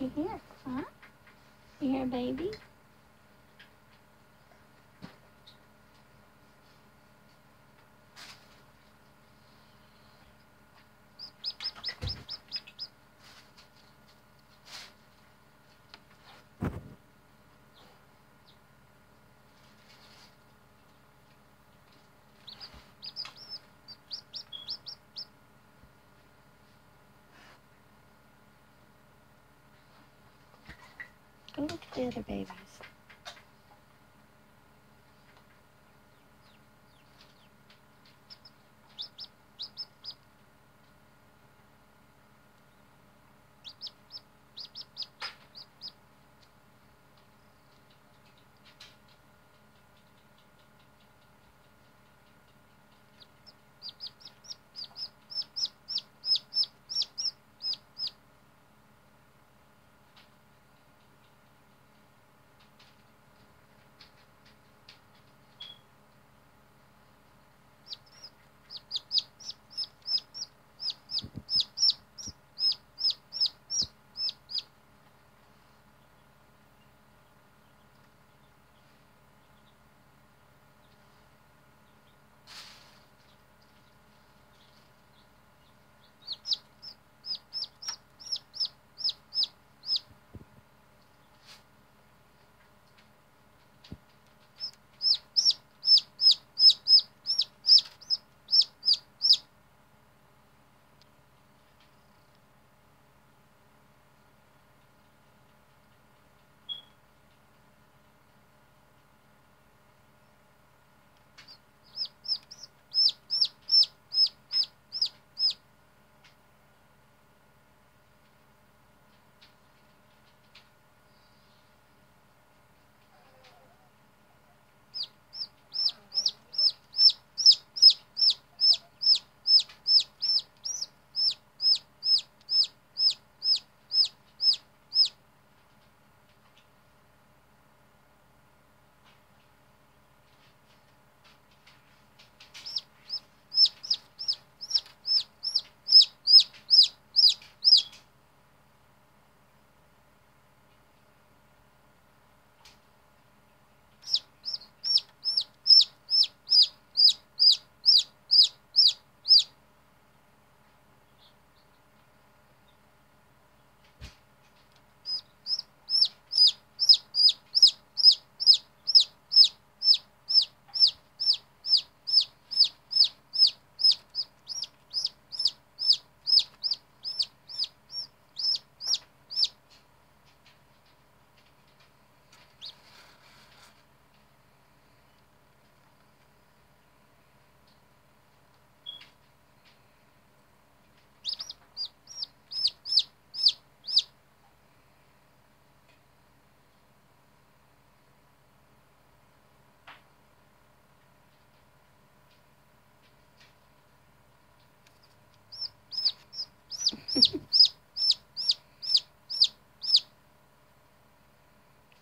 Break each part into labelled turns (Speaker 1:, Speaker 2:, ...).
Speaker 1: you hear, huh? You here, baby? The other babies.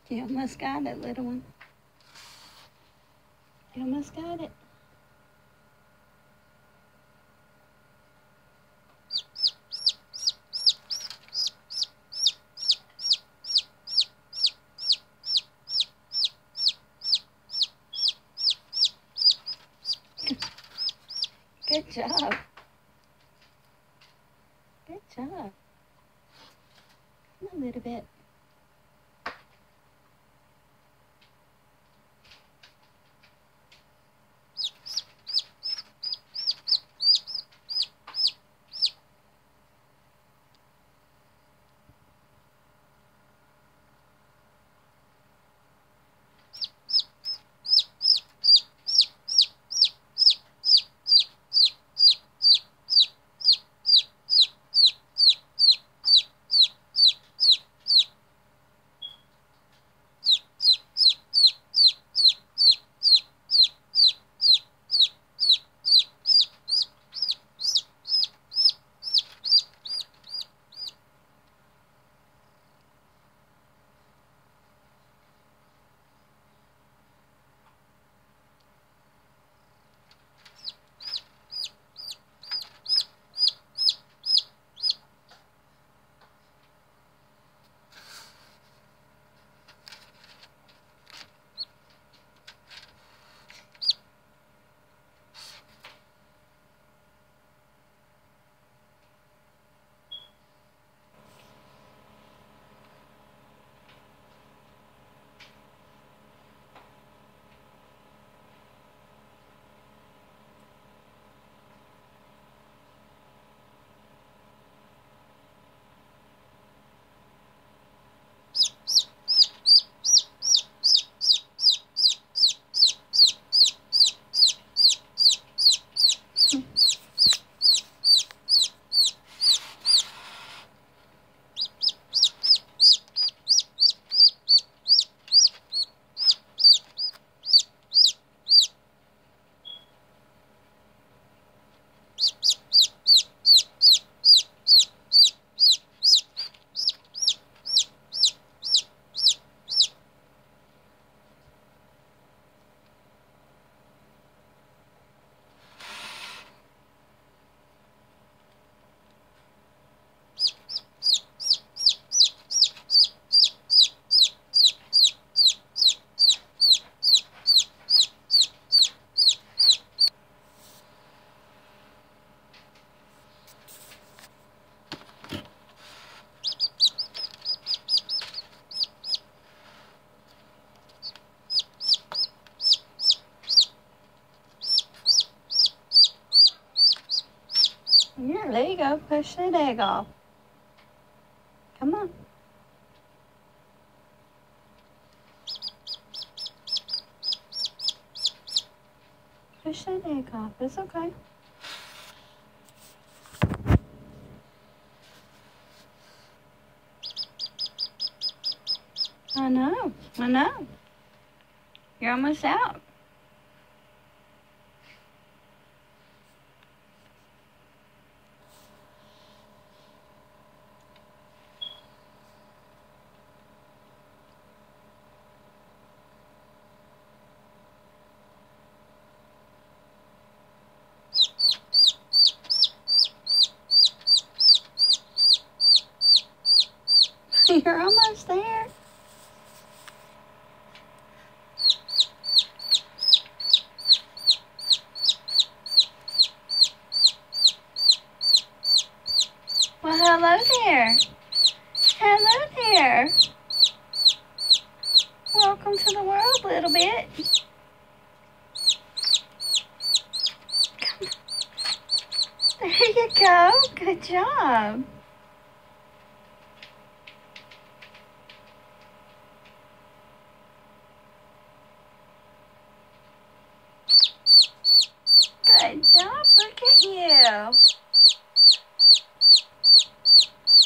Speaker 1: You almost got it, little one. You almost got it. Good job. Good job. Come A little bit. Yeah, there you go. Push that egg off. Come on. Push that egg off. It's okay. I know. I know. You're almost out. You're almost there. Well, hello there. Hello there. Welcome to the world, little bit. There you go. Good job. Good job. Look at you.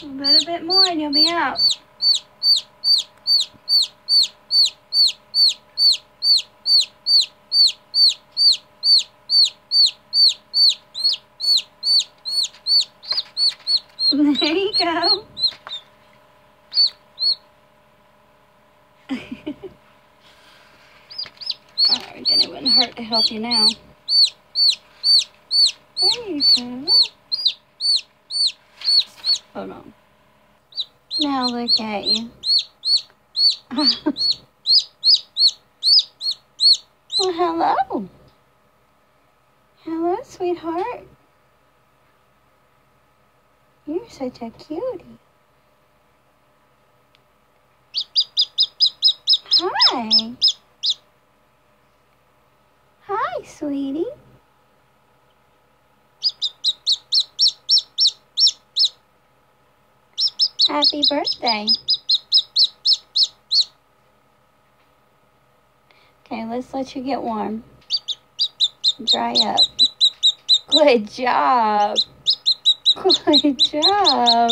Speaker 1: A little bit more and you'll be out. There you go. I reckon it wouldn't hurt to help you now. Hold on. Now look at you. well, hello. Hello, sweetheart. You're such a cutie. Hi. Hi, sweetie. Happy birthday. Okay, let's let you get warm. Dry up. Good job. Good job.